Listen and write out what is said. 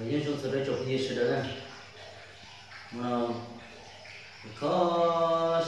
英雄死 những số thứ đấy chụp gì sự đó mà có